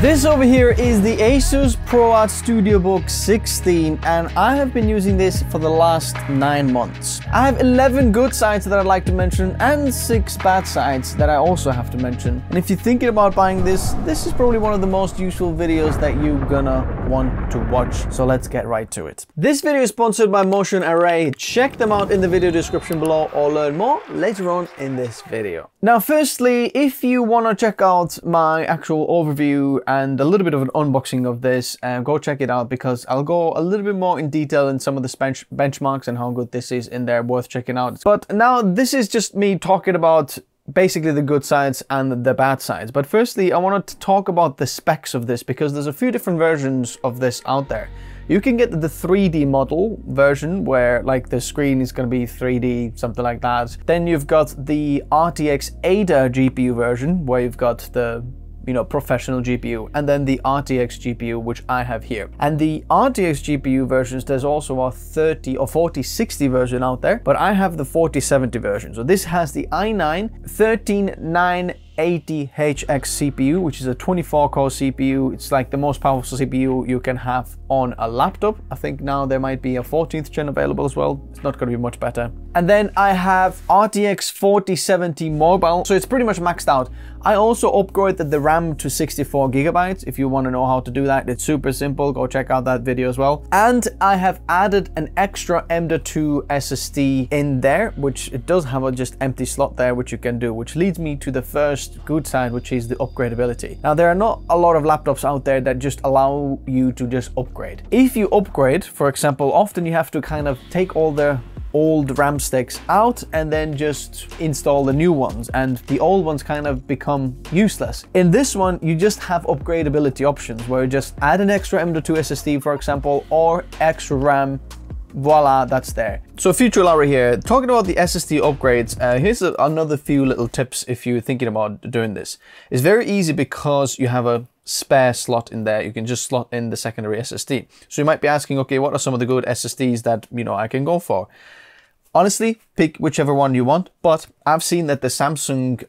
This over here is the Asus ProArt StudioBook 16 and I have been using this for the last 9 months. I have 11 good sides that I'd like to mention and 6 bad sides that I also have to mention. And if you're thinking about buying this, this is probably one of the most useful videos that you're gonna want to watch. So let's get right to it. This video is sponsored by Motion Array. Check them out in the video description below or learn more later on in this video. Now firstly, if you want to check out my actual overview and a little bit of an unboxing of this, um, go check it out because I'll go a little bit more in detail in some of the bench benchmarks and how good this is in there, worth checking out. But now this is just me talking about basically the good sides and the bad sides. But firstly, I wanted to talk about the specs of this because there's a few different versions of this out there. You can get the 3D model version where like the screen is going to be 3D, something like that. Then you've got the RTX Ada GPU version where you've got the you know, professional GPU, and then the RTX GPU, which I have here. And the RTX GPU versions, there's also a 30 or 4060 version out there, but I have the 4070 version. So this has the i9 139 80HX CPU, which is a 24 core CPU. It's like the most powerful CPU you can have on a laptop. I think now there might be a 14th gen available as well. It's not going to be much better. And then I have RTX 4070 mobile. So it's pretty much maxed out. I also upgraded the RAM to 64 gigabytes. If you want to know how to do that, it's super simple. Go check out that video as well. And I have added an extra M.2 SSD in there, which it does have a just empty slot there, which you can do, which leads me to the first good side, which is the upgradability. Now, there are not a lot of laptops out there that just allow you to just upgrade. If you upgrade, for example, often you have to kind of take all the old RAM sticks out and then just install the new ones and the old ones kind of become useless. In this one, you just have upgradability options where you just add an extra M.2 SSD, for example, or extra RAM voila, that's there. So future Larry here, talking about the SSD upgrades, uh, here's a, another few little tips if you're thinking about doing this. It's very easy because you have a spare slot in there. You can just slot in the secondary SSD. So you might be asking, okay, what are some of the good SSDs that, you know, I can go for? Honestly, pick whichever one you want, but I've seen that the Samsung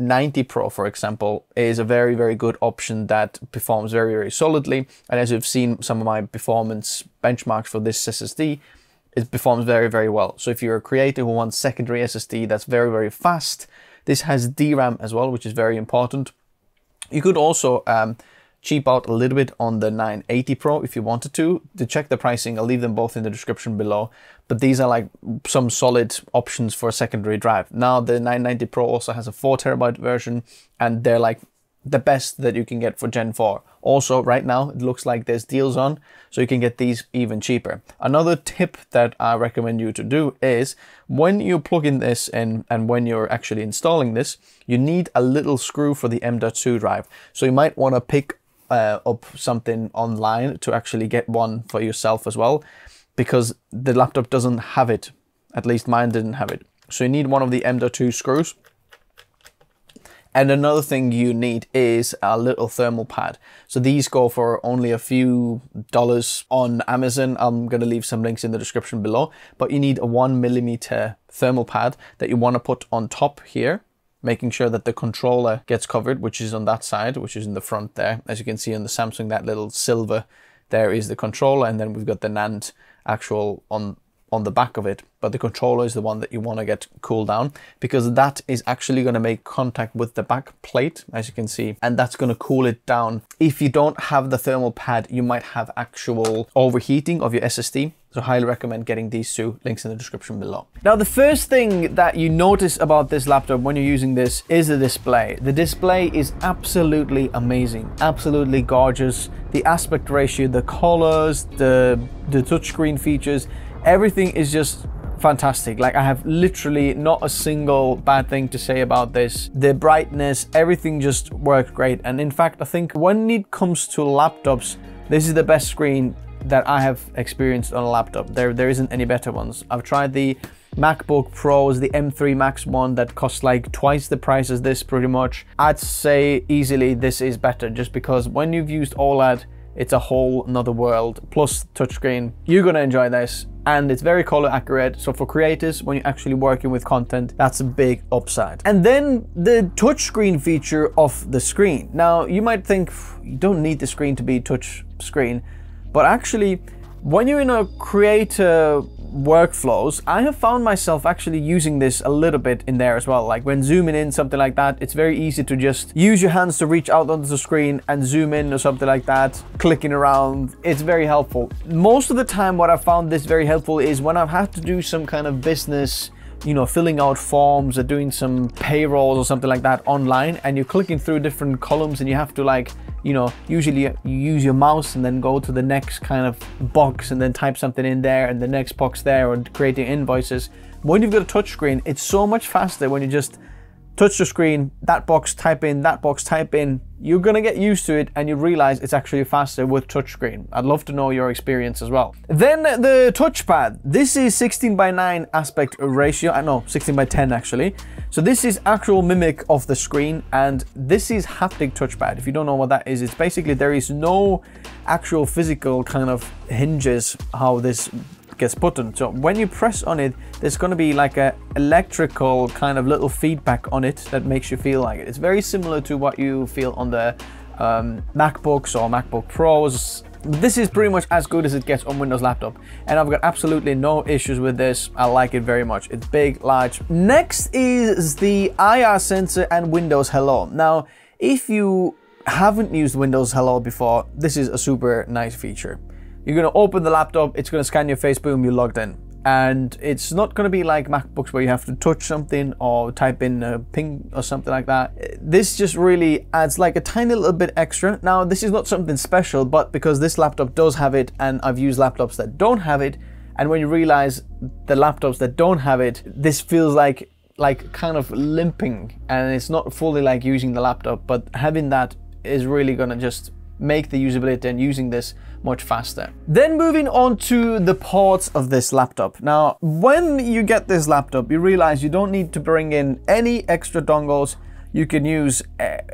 990 Pro, for example, is a very, very good option that performs very, very solidly. And as you've seen some of my performance benchmarks for this SSD, it performs very, very well. So if you're a creator who wants secondary SSD that's very, very fast, this has DRAM as well, which is very important. You could also um, cheap out a little bit on the 980 Pro if you wanted to. To check the pricing, I'll leave them both in the description below. But these are like some solid options for a secondary drive. Now the 990 Pro also has a 4 terabyte version and they're like the best that you can get for Gen 4. Also, right now, it looks like there's deals on, so you can get these even cheaper. Another tip that I recommend you to do is when you plug in this in and when you're actually installing this, you need a little screw for the M.2 drive. So you might want to pick uh, up something online to actually get one for yourself as well, because the laptop doesn't have it. At least mine didn't have it. So you need one of the M.2 screws. And another thing you need is a little thermal pad. So these go for only a few dollars on Amazon. I'm going to leave some links in the description below. But you need a one millimeter thermal pad that you want to put on top here making sure that the controller gets covered, which is on that side, which is in the front there. As you can see on the Samsung, that little silver there is the controller, and then we've got the NAND actual on on the back of it, but the controller is the one that you want to get cooled down because that is actually going to make contact with the back plate, as you can see, and that's going to cool it down. If you don't have the thermal pad, you might have actual overheating of your SSD. So highly recommend getting these two links in the description below. Now the first thing that you notice about this laptop when you're using this is the display. The display is absolutely amazing, absolutely gorgeous. The aspect ratio, the colors, the, the touchscreen features, everything is just fantastic. Like I have literally not a single bad thing to say about this. The brightness, everything just worked great. And in fact, I think when it comes to laptops, this is the best screen that I have experienced on a laptop. There, there isn't any better ones. I've tried the MacBook Pros, the M3 Max one that costs like twice the price as this pretty much. I'd say easily this is better just because when you've used OLED it's a whole another world. Plus touchscreen, you're gonna enjoy this and it's very color accurate. So for creators, when you're actually working with content, that's a big upside. And then the touchscreen feature of the screen. Now you might think you don't need the screen to be touch screen, but actually when you're in a creator workflows, I have found myself actually using this a little bit in there as well. Like when zooming in, something like that, it's very easy to just use your hands to reach out onto the screen and zoom in or something like that, clicking around. It's very helpful. Most of the time, what I found this very helpful is when I've had to do some kind of business you know, filling out forms or doing some payrolls or something like that online and you're clicking through different columns and you have to like you know, usually you use your mouse and then go to the next kind of box and then type something in there and the next box there or creating invoices. When you've got a touchscreen, it's so much faster when you just touch the screen, that box, type in, that box, type in. You're gonna get used to it and you realize it's actually faster with touchscreen. I'd love to know your experience as well. Then the touchpad. This is 16 by 9 aspect ratio. I know 16 by 10 actually. So this is actual mimic of the screen and this is haptic touchpad. If you don't know what that is, it's basically there is no actual physical kind of hinges how this gets. So when you press on it, there's going to be like a electrical kind of little feedback on it that makes you feel like it. It's very similar to what you feel on the um, MacBooks or MacBook Pros. This is pretty much as good as it gets on Windows laptop and I've got absolutely no issues with this. I like it very much. It's big, large. Next is the IR sensor and Windows Hello. Now, if you haven't used Windows Hello before, this is a super nice feature. You're going to open the laptop, it's going to scan your face, boom, you're logged in. And it's not going to be like MacBooks where you have to touch something or type in a ping or something like that. This just really adds like a tiny little bit extra. Now, this is not something special, but because this laptop does have it and I've used laptops that don't have it, and when you realize the laptops that don't have it, this feels like like kind of limping and it's not fully like using the laptop, but having that is really gonna just make the usability and using this much faster. Then moving on to the ports of this laptop. Now, when you get this laptop, you realize you don't need to bring in any extra dongles. You can use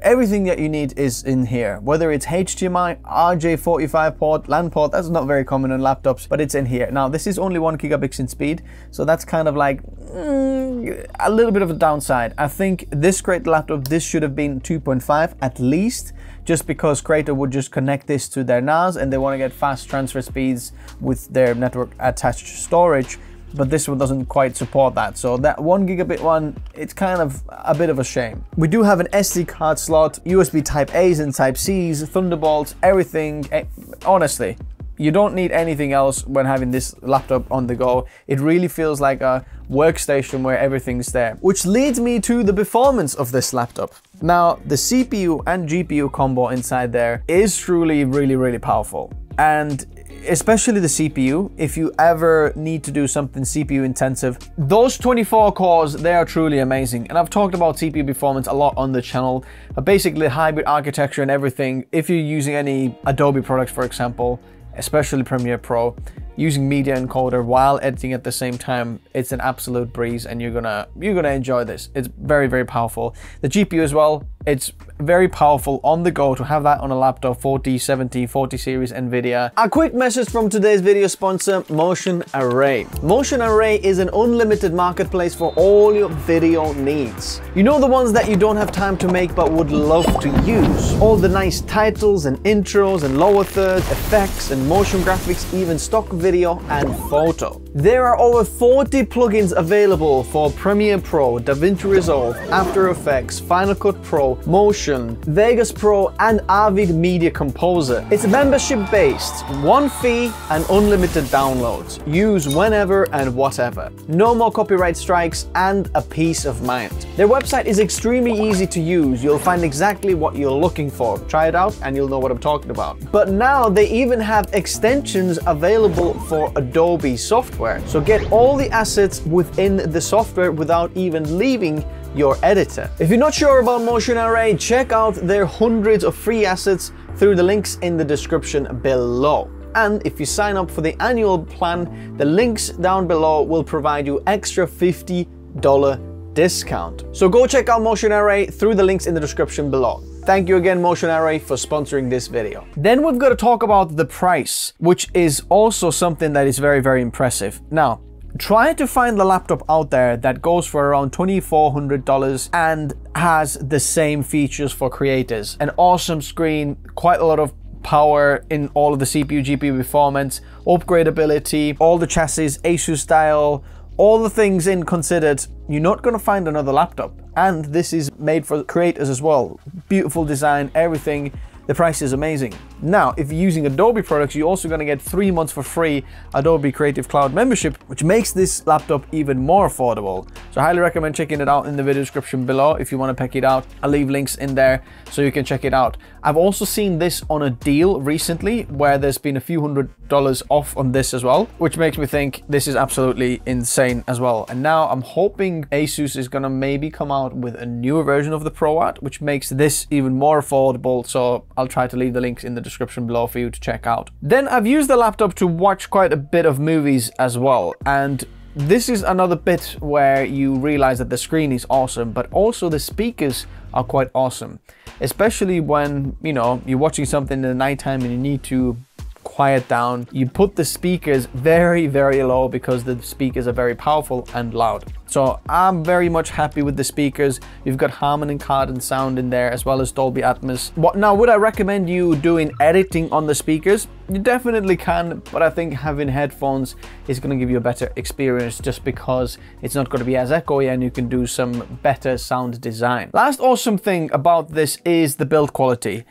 everything that you need is in here, whether it's HDMI, RJ45 port, LAN port, that's not very common on laptops, but it's in here. Now, this is only one gigabits in speed, so that's kind of like mm, a little bit of a downside. I think this great laptop, this should have been 2.5 at least, just because Creator would just connect this to their NAS and they want to get fast transfer speeds with their network attached storage but this one doesn't quite support that. So that one gigabit one, it's kind of a bit of a shame. We do have an SD card slot, USB type A's and type C's, Thunderbolts, everything. Eh, honestly, you don't need anything else when having this laptop on the go. It really feels like a workstation where everything's there. Which leads me to the performance of this laptop. Now, the CPU and GPU combo inside there is truly really, really powerful. And especially the CPU, if you ever need to do something CPU intensive, those 24 cores, they are truly amazing. And I've talked about CPU performance a lot on the channel, but basically hybrid architecture and everything, if you're using any Adobe products, for example, especially Premiere Pro, using media encoder while editing at the same time, it's an absolute breeze and you're gonna you're gonna enjoy this. It's very, very powerful. The GPU as well, it's very powerful on the go to have that on a laptop 40, 70, 40 series NVIDIA. A quick message from today's video sponsor, Motion Array. Motion Array is an unlimited marketplace for all your video needs. You know the ones that you don't have time to make but would love to use. All the nice titles and intros and lower thirds, effects and motion graphics, even stock video and photo. There are over 40 plugins available for Premiere Pro, DaVinci Resolve, After Effects, Final Cut Pro, Motion, Vegas Pro and Avid Media Composer. It's membership based, one fee and unlimited downloads. Use whenever and whatever. No more copyright strikes and a peace of mind. Their website is extremely easy to use. You'll find exactly what you're looking for. Try it out and you'll know what I'm talking about. But now they even have extensions available for Adobe software software. So get all the assets within the software without even leaving your editor. If you're not sure about Motion Array, check out their hundreds of free assets through the links in the description below. And if you sign up for the annual plan, the links down below will provide you extra $50 discount. So go check out Motion Array through the links in the description below. Thank you again, Motion Array, for sponsoring this video. Then we've got to talk about the price, which is also something that is very, very impressive. Now, try to find the laptop out there that goes for around $2,400 and has the same features for creators. An awesome screen, quite a lot of power in all of the CPU, GPU performance, upgradability, all the chassis, ASUS style, all the things in considered, you're not going to find another laptop. And this is made for creators as well. Beautiful design, everything. The price is amazing. Now, if you're using Adobe products, you're also to get three months for free Adobe Creative Cloud membership, which makes this laptop even more affordable. So I highly recommend checking it out in the video description below if you want to check it out. I'll leave links in there so you can check it out. I've also seen this on a deal recently where there's been a few hundred dollars off on this as well, which makes me think this is absolutely insane as well. And now I'm hoping Asus is to maybe come out with a newer version of the ProArt, which makes this even more affordable. So I'll try to leave the links in the description below for you to check out. Then I've used the laptop to watch quite a bit of movies as well. And this is another bit where you realize that the screen is awesome, but also the speakers are quite awesome. Especially when, you know, you're watching something in the nighttime and you need to quiet down. You put the speakers very, very low because the speakers are very powerful and loud. So I'm very much happy with the speakers. You've got Harman and Kardon sound in there as well as Dolby Atmos. What now would I recommend you doing editing on the speakers? You definitely can, but I think having headphones is going to give you a better experience just because it's not going to be as echoey and you can do some better sound design. Last awesome thing about this is the build quality.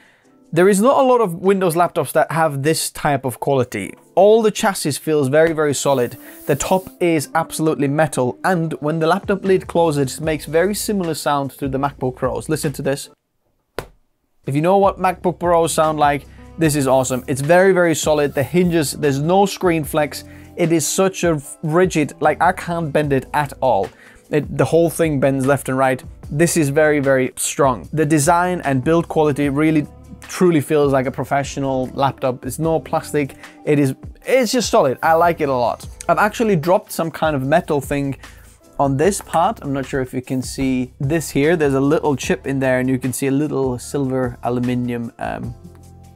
There is not a lot of Windows laptops that have this type of quality. All the chassis feels very, very solid. The top is absolutely metal, and when the laptop lid closes, it makes very similar sound to the MacBook Pros. Listen to this. If you know what MacBook Pros sound like, this is awesome. It's very, very solid. The hinges, there's no screen flex. It is such a rigid, like I can't bend it at all. It, the whole thing bends left and right. This is very, very strong. The design and build quality really truly feels like a professional laptop. It's no plastic. It is, it's just solid. I like it a lot. I've actually dropped some kind of metal thing on this part. I'm not sure if you can see this here. There's a little chip in there and you can see a little silver aluminium um,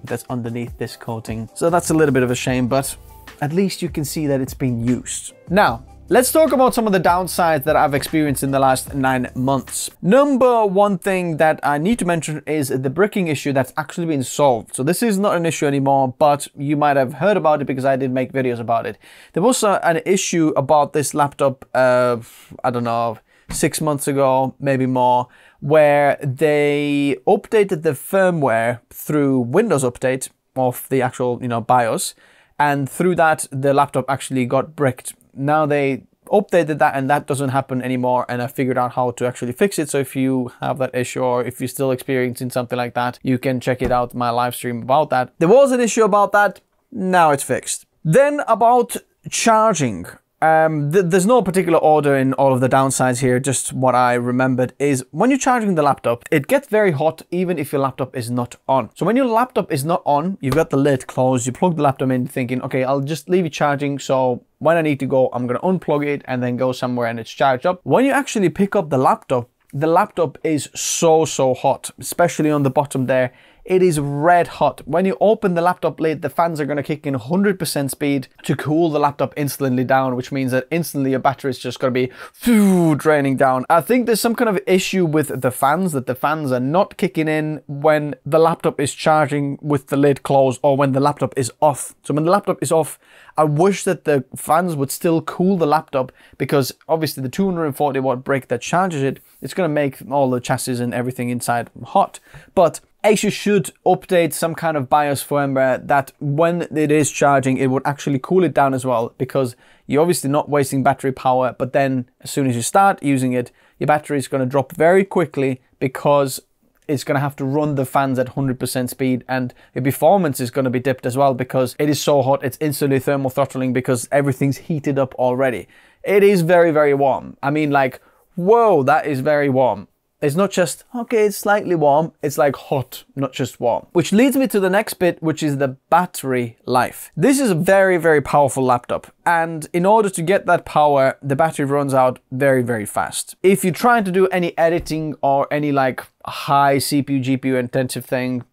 that's underneath this coating. So that's a little bit of a shame, but at least you can see that it's been used. Now, Let's talk about some of the downsides that I've experienced in the last nine months. Number one thing that I need to mention is the bricking issue that's actually been solved. So this is not an issue anymore, but you might have heard about it because I did make videos about it. There was an issue about this laptop, uh, I don't know, six months ago, maybe more, where they updated the firmware through Windows Update of the actual, you know, BIOS. And through that, the laptop actually got bricked now they updated that and that doesn't happen anymore and I figured out how to actually fix it. So if you have that issue or if you're still experiencing something like that, you can check it out my live stream about that. There was an issue about that, now it's fixed. Then about charging. Um, th there's no particular order in all of the downsides here, just what I remembered is when you're charging the laptop, it gets very hot even if your laptop is not on. So when your laptop is not on, you've got the lid closed, you plug the laptop in thinking, okay, I'll just leave it charging so when I need to go, I'm gonna unplug it and then go somewhere and it's charged up. When you actually pick up the laptop, the laptop is so, so hot, especially on the bottom there. It is red hot. When you open the laptop lid, the fans are going to kick in 100% speed to cool the laptop instantly down, which means that instantly your battery is just going to be phew, draining down. I think there's some kind of issue with the fans, that the fans are not kicking in when the laptop is charging with the lid closed or when the laptop is off. So when the laptop is off, I wish that the fans would still cool the laptop because obviously the 240 watt brick that charges it, it's going to make all the chassis and everything inside hot. But Asus should update some kind of BIOS firmware that when it is charging, it would actually cool it down as well because you're obviously not wasting battery power, but then as soon as you start using it, your battery is going to drop very quickly because it's going to have to run the fans at 100% speed and the performance is going to be dipped as well because it is so hot, it's instantly thermal throttling because everything's heated up already. It is very, very warm. I mean like, whoa, that is very warm. It's not just, okay, it's slightly warm, it's like hot, not just warm. Which leads me to the next bit, which is the battery life. This is a very, very powerful laptop. And in order to get that power, the battery runs out very, very fast. If you're trying to do any editing or any like high CPU, GPU intensive thing,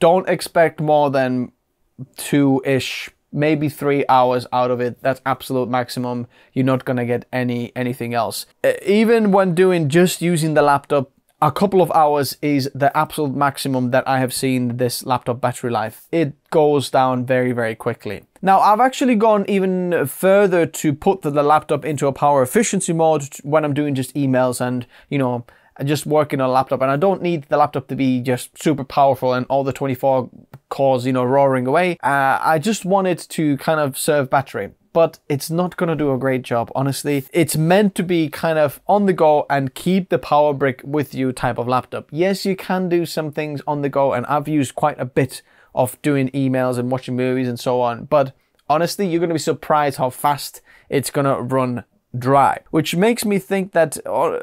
don't expect more than two-ish maybe three hours out of it. That's absolute maximum. You're not gonna get any anything else. Uh, even when doing just using the laptop, a couple of hours is the absolute maximum that I have seen this laptop battery life. It goes down very, very quickly. Now, I've actually gone even further to put the laptop into a power efficiency mode when I'm doing just emails and, you know, just working on a laptop and I don't need the laptop to be just super powerful and all the 24 cores, you know, roaring away. Uh, I just want it to kind of serve battery but it's not going to do a great job, honestly. It's meant to be kind of on the go and keep the power brick with you type of laptop. Yes, you can do some things on the go, and I've used quite a bit of doing emails and watching movies and so on, but honestly, you're going to be surprised how fast it's going to run dry, which makes me think that uh,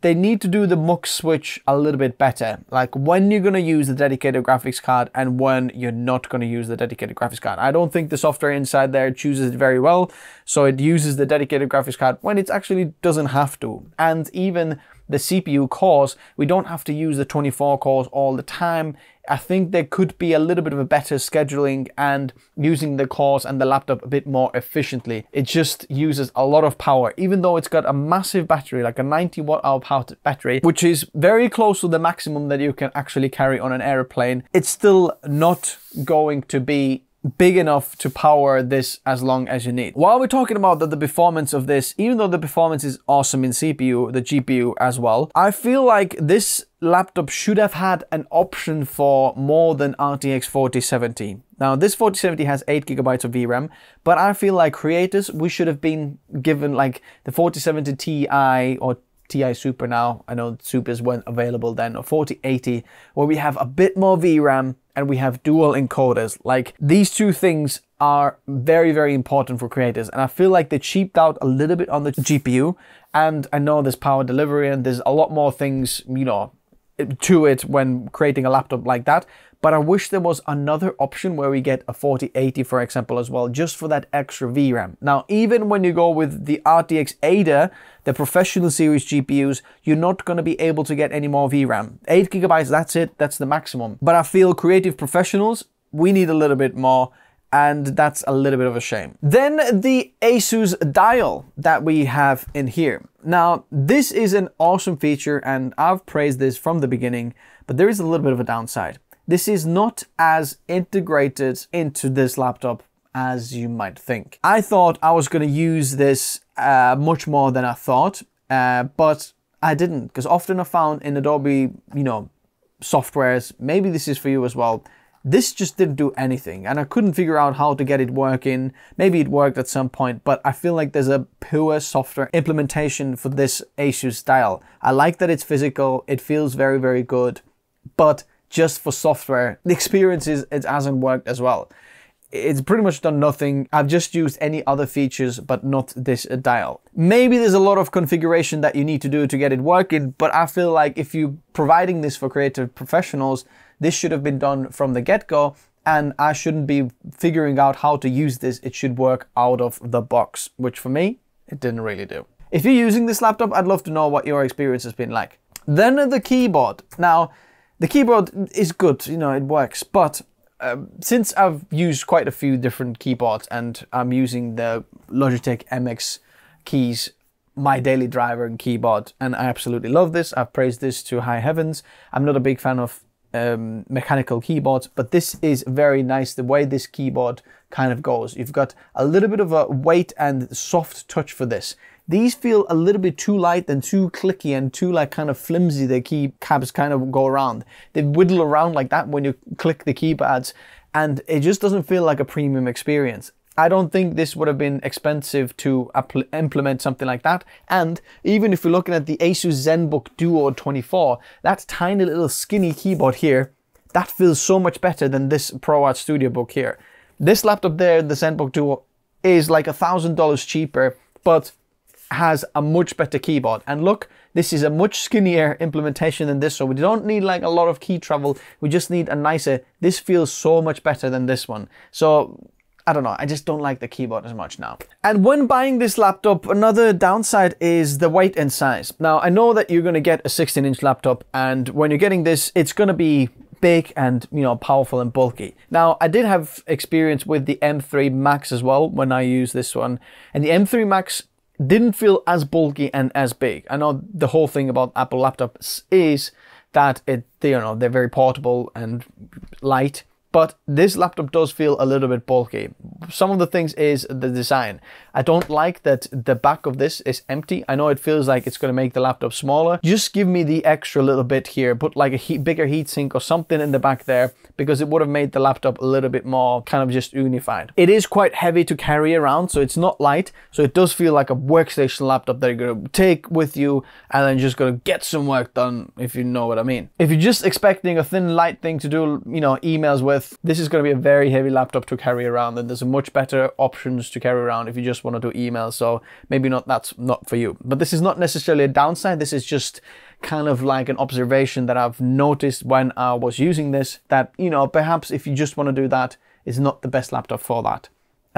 they need to do the mux switch a little bit better. Like when you're going to use the dedicated graphics card and when you're not going to use the dedicated graphics card. I don't think the software inside there chooses it very well. So it uses the dedicated graphics card when it actually doesn't have to. And even the CPU cores, we don't have to use the 24 cores all the time. I think there could be a little bit of a better scheduling and using the cores and the laptop a bit more efficiently. It just uses a lot of power, even though it's got a massive battery, like a 90 watt hour power battery, which is very close to the maximum that you can actually carry on an airplane. It's still not going to be big enough to power this as long as you need. While we're talking about the, the, performance of this, even though the performance is awesome in CPU, the GPU as well, I feel like this laptop should have had an option for more than RTX 4070. Now this 4070 has 8 gigabytes of VRAM, but I feel like creators, we should have been given like the 4070 Ti or TI Super now, I know Supers weren't available then, or 4080, where we have a bit more VRAM and we have dual encoders. Like these two things are very, very important for creators. And I feel like they cheaped out a little bit on the GPU. And I know there's power delivery and there's a lot more things, you know, to it when creating a laptop like that. But I wish there was another option where we get a 4080, for example, as well, just for that extra VRAM. Now, even when you go with the RTX Ada, the professional series GPUs, you're not going to be able to get any more VRAM. 8 gigabytes, that's it, that's the maximum. But I feel creative professionals, we need a little bit more and that's a little bit of a shame. Then the Asus dial that we have in here. Now, this is an awesome feature and I've praised this from the beginning, but there is a little bit of a downside. This is not as integrated into this laptop as you might think. I thought I was to use this uh, much more than I thought, uh, but I didn't because often I found in Adobe, you know, softwares, maybe this is for you as well, this just didn't do anything and I couldn't figure out how to get it working. Maybe it worked at some point, but I feel like there's a poor software implementation for this Asus dial. I like that it's physical, it feels very, very good, but just for software. The experience is it hasn't worked as well. It's pretty much done nothing. I've just used any other features, but not this dial. Maybe there's a lot of configuration that you need to do to get it working, but I feel like if you're providing this for creative professionals, this should have been done from the get-go and I shouldn't be figuring out how to use this. It should work out of the box, which for me, it didn't really do. If you're using this laptop, I'd love to know what your experience has been like. Then the keyboard. Now, the keyboard is good, you know, it works, but um, since I've used quite a few different keyboards and I'm using the Logitech MX keys, my daily driver and keyboard, and I absolutely love this. I've praised this to high heavens. I'm not a big fan of um, mechanical keyboards, but this is very nice the way this keyboard kind of goes. You've got a little bit of a weight and soft touch for this. These feel a little bit too light and too clicky and too like kind of flimsy. The key keycaps kind of go around. They whittle around like that when you click the keypads and it just doesn't feel like a premium experience. I don't think this would have been expensive to implement something like that. And even if you're looking at the Asus ZenBook Duo 24, that tiny little skinny keyboard here, that feels so much better than this ProArt Studio Book here. This laptop there, the ZenBook Duo, is like a thousand dollars cheaper, but has a much better keyboard. And look, This is a much skinnier implementation than this, so we don't need like a lot of key travel. We just need a nicer, this feels so much better than this one. So I don't know, I just don't like the keyboard as much now. And when buying this laptop, another downside is the weight and size. Now, I know that you're gonna get a 16 inch laptop and when you're getting this, it's gonna be big and you know powerful and bulky. Now I did have experience with the M3 Max as well when I used this one and the M3 Max didn't feel as bulky and as big. I know the whole thing about Apple laptops is that it you know they're very portable and light but this laptop does feel a little bit bulky. Some of the things is the design. I don't like that the back of this is empty. I know it feels like it's going to make the laptop smaller. Just give me the extra little bit here. Put like a heat, bigger heatsink or something in the back there because it would have made the laptop a little bit more kind of just unified. It is quite heavy to carry around, so it's not light. So it does feel like a workstation laptop that you're going to take with you and then just going to get some work done, if you know what I mean. If you're just expecting a thin, light thing to do, you know, emails with, this is going to be a very heavy laptop to carry around and there's much better options to carry around if you just want to do email. So maybe not that's not for you. But this is not necessarily a downside. This is just kind of like an observation that I've noticed when I was using this that, you know, perhaps if you just want to do that, is not the best laptop for that.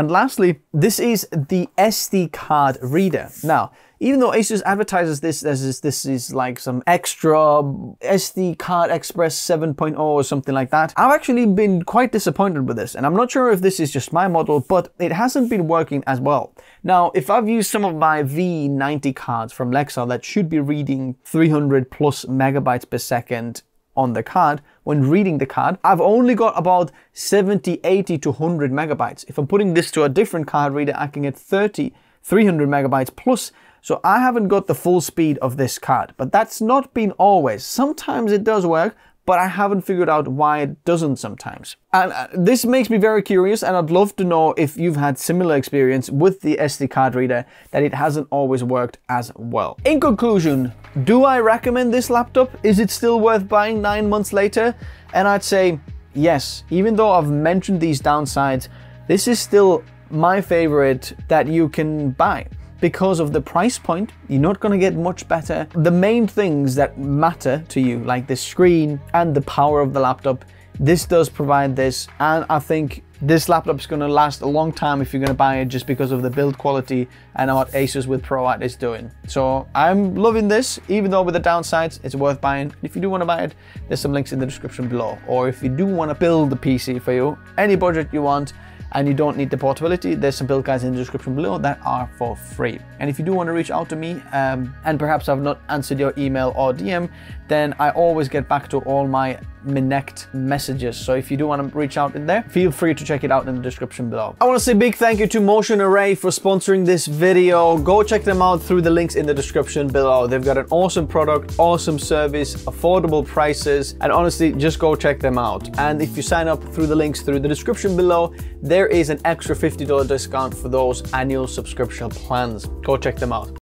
And lastly, this is the SD card reader. Now, even though Asus advertises this as this is like some extra SD card Express 7.0 or something like that, I've actually been quite disappointed with this. And I'm not sure if this is just my model, but it hasn't been working as well. Now, if I've used some of my V90 cards from Lexar that should be reading 300 plus megabytes per second on the card, when reading the card, I've only got about 70, 80 to 100 megabytes. If I'm putting this to a different card reader, I can get 30, 300 megabytes plus. So I haven't got the full speed of this card, but that's not been always. Sometimes it does work, but I haven't figured out why it doesn't sometimes. And uh, this makes me very curious and I'd love to know if you've had similar experience with the SD card reader that it hasn't always worked as well. In conclusion, do I recommend this laptop? Is it still worth buying nine months later? And I'd say yes, even though I've mentioned these downsides, this is still my favorite that you can buy because of the price point, you're not going to get much better. The main things that matter to you, like the screen and the power of the laptop, this does provide this. And I think this laptop is going to last a long time if you're going to buy it just because of the build quality and what Asus with ProArt is doing. So I'm loving this, even though with the downsides, it's worth buying. If you do want to buy it, there's some links in the description below. Or if you do want to build the PC for you, any budget you want, and you don't need the portability, there's some build guides in the description below that are for free. And if you do want to reach out to me, um, and perhaps I've not answered your email or DM, then I always get back to all my Minect messages. So if you do want to reach out in there, feel free to check it out in the description below. I want to say big thank you to Motion Array for sponsoring this video. Go check them out through the links in the description below. They've got an awesome product, awesome service, affordable prices, and honestly, just go check them out. And if you sign up through the links through the description below, there is an extra $50 discount for those annual subscription plans. Go check them out.